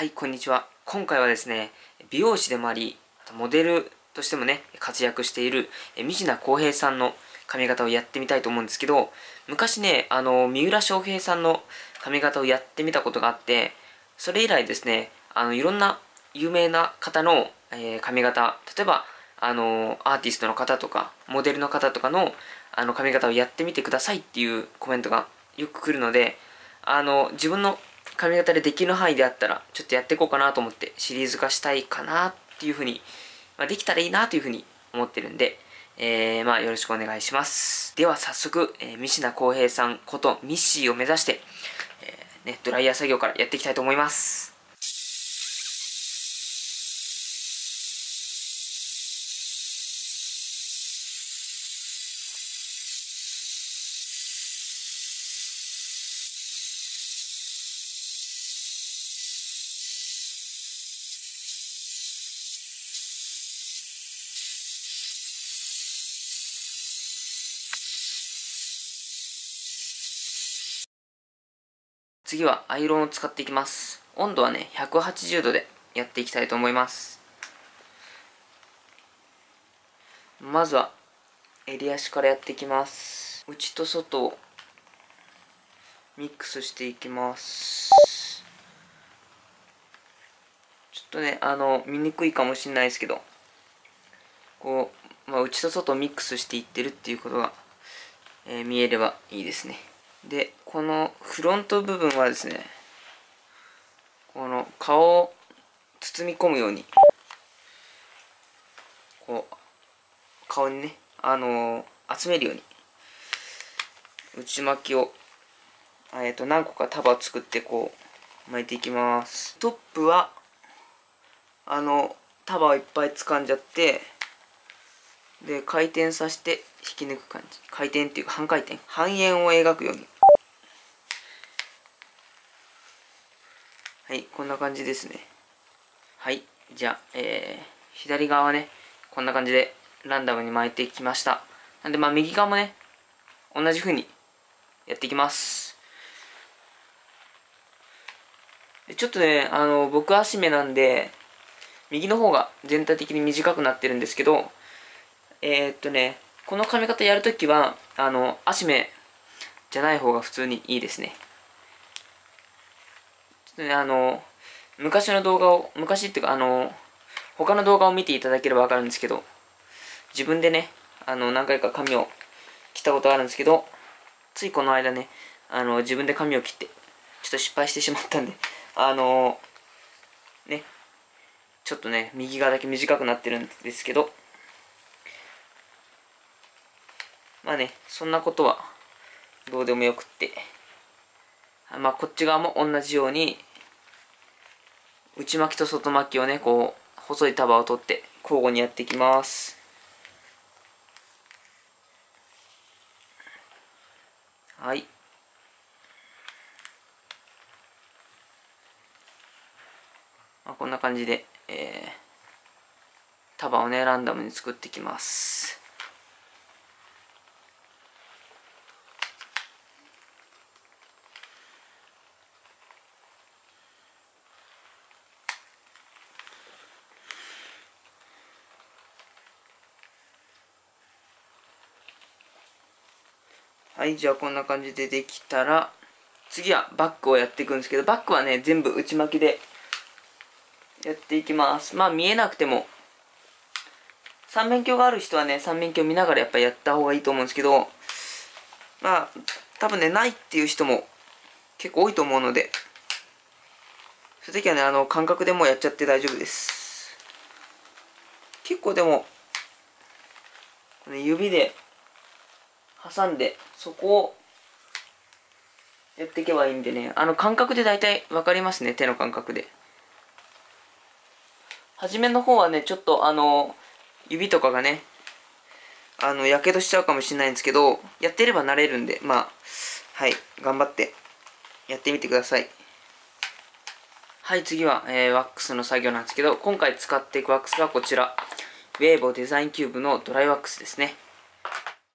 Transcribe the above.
はい、こんにちは。今回はですね、美容師でもあり、モデルとしてもね、活躍している、三品浩平さんの髪型をやってみたいと思うんですけど、昔ね、あの、三浦翔平さんの髪型をやってみたことがあって、それ以来ですね、あの、いろんな有名な方の、えー、髪型、例えば、あの、アーティストの方とか、モデルの方とかの、あの、髪型をやってみてくださいっていうコメントがよく来るので、あの、自分の髪型でできる範囲であったら、ちょっとやっていこうかなと思ってシリーズ化したいかなっていうふうに、まあ、できたらいいなというふうに思ってるんで、えー、まあよろしくお願いします。では早速、えー、三品浩平さんことミッシーを目指して、えー、ね、ドライヤー作業からやっていきたいと思います。次はアイロンを使っていきます。温度はね180度でやっていきたいと思います。まずは襟足からやっていきます。内と外をミックスしていきます。ちょっとねあの見にくいかもしれないですけどこう、まあ、内と外をミックスしていってるっていうことが、えー、見えればいいですね。でこのフロント部分はですねこの顔を包み込むようにこう顔にねあのー、集めるように内巻きをえっ、ー、と何個か束を作ってこう巻いていきます。トップはあの束をいっぱい掴んじゃってで回転させて引き抜く感じ。回転っていうか半回転。半円を描くように。はいこんな感じですね。はいじゃあえー、左側はねこんな感じでランダムに巻いていきました。なんでまあ右側もね同じ風にやっていきます。ちょっとねあの僕足目なんで右の方が全体的に短くなってるんですけどえー、っとねこの髪型やるときは、あの、足目じゃない方が普通にいいですね。ちょっとね、あの、昔の動画を、昔っていうか、あの、他の動画を見ていただければわかるんですけど、自分でね、あの、何回か髪を切ったことあるんですけど、ついこの間ね、あの、自分で髪を切って、ちょっと失敗してしまったんで、あの、ね、ちょっとね、右側だけ短くなってるんですけど、まあね、そんなことはどうでもよくって、まあこっち側も同じように、内巻きと外巻きをね、こう、細い束を取って交互にやっていきます。はい。まあ、こんな感じで、えー、束をね、ランダムに作っていきます。はいじゃあこんな感じでできたら次はバックをやっていくんですけどバックはね全部内巻きでやっていきます。まあ見えなくても三面鏡がある人はね三面鏡見ながらやっぱやった方がいいと思うんですけどまあ多分ねないっていう人も結構多いと思うのでそういう時はねあの感覚でもやっちゃって大丈夫です。結構でも指で挟んでそこをやっていけばいいんでね。あの感覚で大体分かりますね。手の感覚で。初めの方はねちょっとあの指とかがねあのやけどしちゃうかもしれないんですけどやってれば慣れるんでまあはい頑張ってやってみてください。はい次は、えー、ワックスの作業なんですけど今回使っていくワックスがこちら。ウェーボデザインキューブのドライワックスですね。